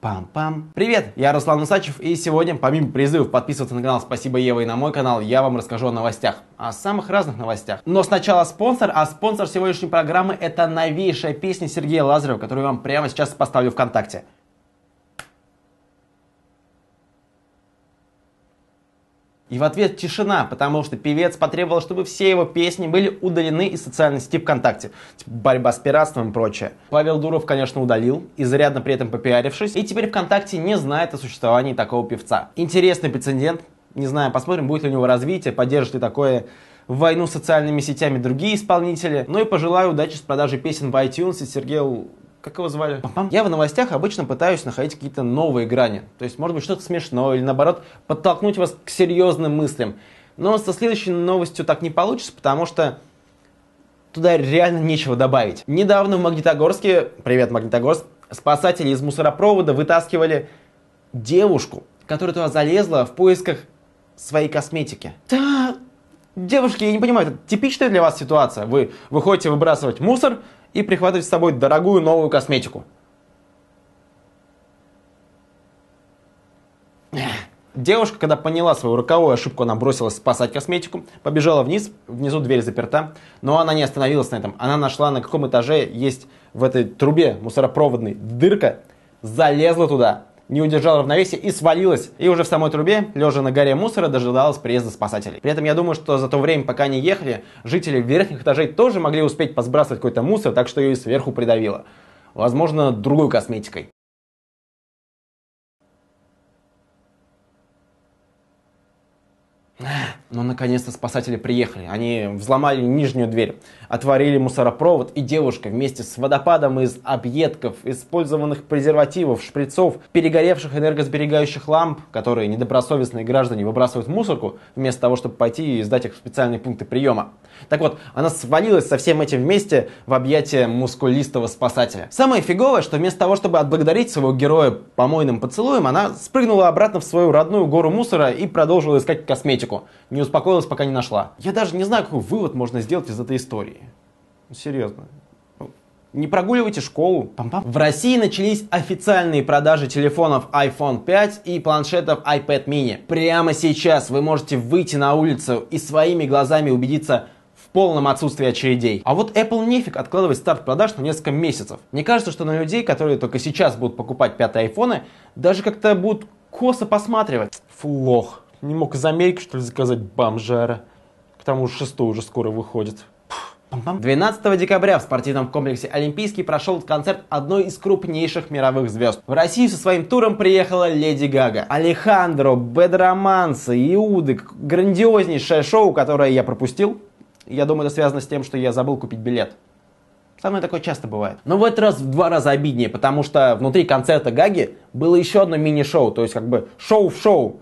Пам-пам. Привет, я Руслан Усачев, и сегодня, помимо призывов подписываться на канал «Спасибо, Ева» и на мой канал, я вам расскажу о новостях. О самых разных новостях. Но сначала спонсор, а спонсор сегодняшней программы это новейшая песня Сергея Лазарева, которую я вам прямо сейчас поставлю ВКонтакте. И в ответ тишина, потому что певец потребовал, чтобы все его песни были удалены из социальной сети ВКонтакте. Типа борьба с пиратством и прочее. Павел Дуров, конечно, удалил, изрядно при этом попиарившись, и теперь ВКонтакте не знает о существовании такого певца. Интересный прецедент. Не знаю, посмотрим, будет ли у него развитие, поддержит ли такое войну с социальными сетями другие исполнители. Ну и пожелаю удачи с продажей песен в iTunes и Сергею как его звали? Я в новостях обычно пытаюсь находить какие-то новые грани. То есть, может быть, что-то смешное или, наоборот, подтолкнуть вас к серьезным мыслям. Но со следующей новостью так не получится, потому что туда реально нечего добавить. Недавно в Магнитогорске, привет, Магнитогорск, спасатели из мусоропровода вытаскивали девушку, которая туда залезла в поисках своей косметики. Да, девушки, я не понимаю, это типичная для вас ситуация. Вы выходите выбрасывать мусор, и прихватывать с собой дорогую новую косметику. Девушка, когда поняла свою роковую ошибку, она бросилась спасать косметику, побежала вниз, внизу дверь заперта, но она не остановилась на этом. Она нашла, на каком этаже есть в этой трубе мусоропроводной дырка, залезла туда, не удержала равновесие и свалилась. И уже в самой трубе, лежа на горе мусора, дожидалась приезда спасателей. При этом я думаю, что за то время, пока они ехали, жители верхних этажей тоже могли успеть посбрасывать какой-то мусор, так что ее и сверху придавило. Возможно, другой косметикой. Но наконец-то спасатели приехали. Они взломали нижнюю дверь, отворили мусоропровод, и девушка вместе с водопадом из объедков, использованных презервативов, шприцов, перегоревших энергосберегающих ламп, которые недобросовестные граждане выбрасывают в мусорку, вместо того, чтобы пойти и сдать их в специальные пункты приема. Так вот, она свалилась со всем этим вместе в объятия мускулистого спасателя. Самое фиговое, что вместо того, чтобы отблагодарить своего героя помойным поцелуем, она спрыгнула обратно в свою родную гору мусора и продолжила искать косметику. Не успокоилась, пока не нашла. Я даже не знаю, какой вывод можно сделать из этой истории. Серьезно. Не прогуливайте школу. Пам-пам. В России начались официальные продажи телефонов iPhone 5 и планшетов iPad mini. Прямо сейчас вы можете выйти на улицу и своими глазами убедиться, полном отсутствии очередей. А вот Apple нефиг откладывать старт продаж на несколько месяцев. Мне кажется, что на людей, которые только сейчас будут покупать пятые айфоны, даже как-то будут косо посматривать. Флох. Не мог из Америки, что ли, заказать бомжара. К тому же шестой уже скоро выходит. 12 декабря в спортивном комплексе Олимпийский прошел концерт одной из крупнейших мировых звезд. В Россию со своим туром приехала Леди Гага. Алехандро, Бедроманса, Иуды. Грандиознейшее шоу, которое я пропустил. Я думаю, это связано с тем, что я забыл купить билет. Со мной такое часто бывает. Но в этот раз в два раза обиднее, потому что внутри концерта Гаги было еще одно мини-шоу, то есть как бы шоу в шоу.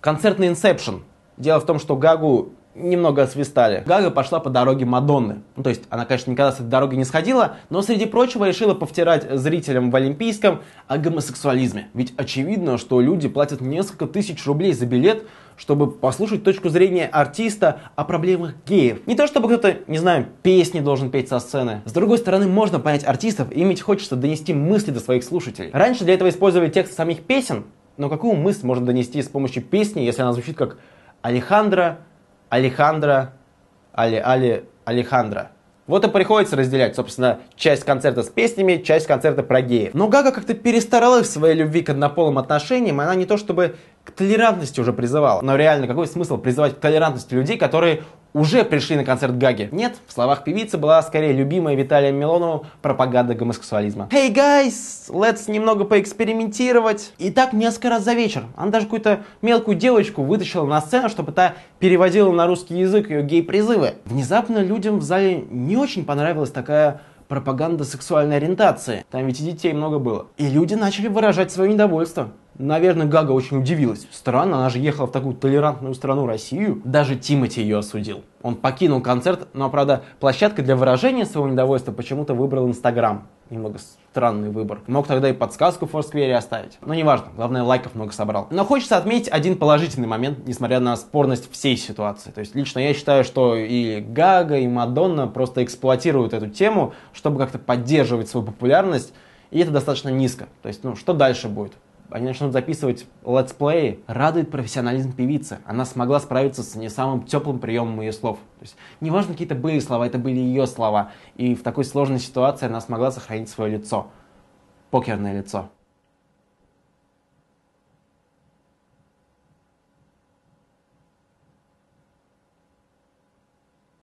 Концертный инсепшн. Дело в том, что Гагу немного освистали. Гага пошла по дороге Мадонны. Ну, то есть она, конечно, никогда с этой дороги не сходила, но, среди прочего, решила повтирать зрителям в Олимпийском о гомосексуализме. Ведь очевидно, что люди платят несколько тысяч рублей за билет, чтобы послушать точку зрения артиста о проблемах геев. Не то, чтобы кто-то, не знаю, песни должен петь со сцены. С другой стороны, можно понять артистов, им ведь хочется донести мысли до своих слушателей. Раньше для этого использовали тексты самих песен, но какую мысль можно донести с помощью песни, если она звучит как Алехандро, Алехандро, Али, Али, Алехандро. Вот и приходится разделять, собственно, часть концерта с песнями, часть концерта про геев. Но Гага как-то перестаралась в своей любви к однополым отношениям, и она не то чтобы к толерантности уже призывала. Но реально, какой смысл призывать к толерантности людей, которые уже пришли на концерт Гаги. Нет, в словах певицы была скорее любимая Виталием Милоновым пропаганда гомосексуализма. Hey guys, let's немного поэкспериментировать. И так несколько раз за вечер. Она даже какую-то мелкую девочку вытащила на сцену, чтобы та переводила на русский язык ее гей-призывы. Внезапно людям в зале не очень понравилась такая пропаганда сексуальной ориентации. Там ведь и детей много было. И люди начали выражать свое недовольство. Наверное, Гага очень удивилась. Странно, она же ехала в такую толерантную страну Россию. Даже Тимати ее осудил. Он покинул концерт, но, правда, площадкой для выражения своего недовольства почему-то выбрал Инстаграм. Немного странный выбор. Мог тогда и подсказку в Форсквере оставить. Но неважно, главное, лайков много собрал. Но хочется отметить один положительный момент, несмотря на спорность всей ситуации. То есть лично я считаю, что и Гага, и Мадонна просто эксплуатируют эту тему, чтобы как-то поддерживать свою популярность И это достаточно низко. То есть, ну, что дальше будет? Они начнут записывать летсплеи. Радует профессионализм певицы. Она смогла справиться с не самым теплым приемом ее слов. То есть, неважно, какие-то были слова, это были ее слова. И в такой сложной ситуации она смогла сохранить свое лицо. Покерное лицо.